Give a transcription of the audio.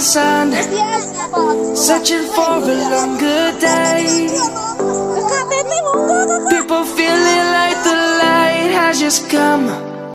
sun. Searching for a longer day. People feeling like the light has just come.